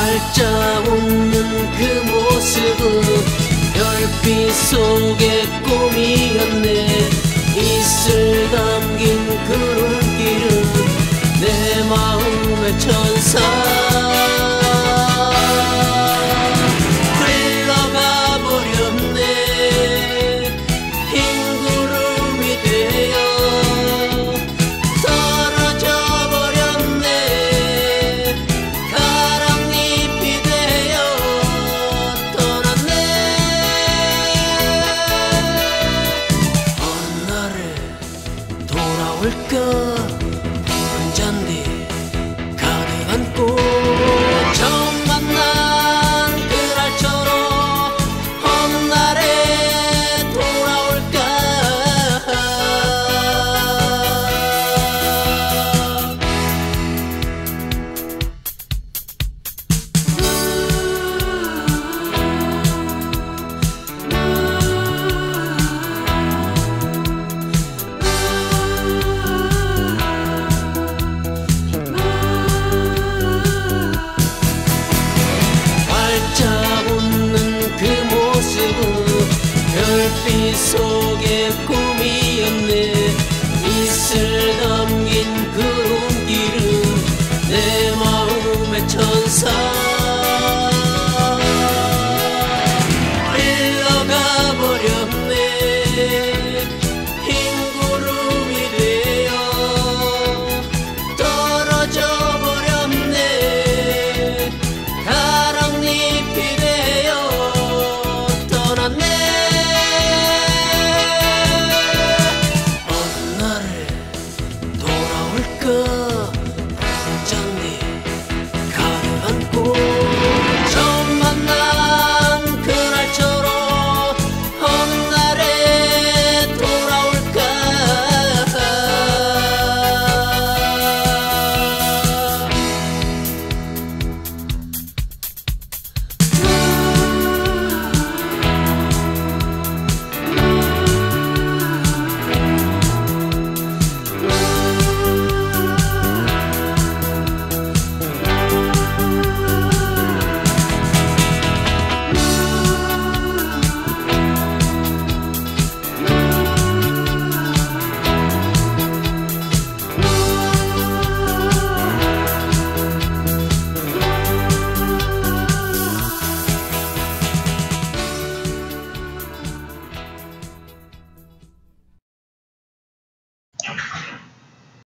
활짝 웃는 그 모습은 별빛 속의 꿈이었네. 이슬 담긴 그 눈길은 내 마음의 천사 올까 불빛 속에 꿈이었네. 미슬 담긴 그 온길은 내 마음의 천사.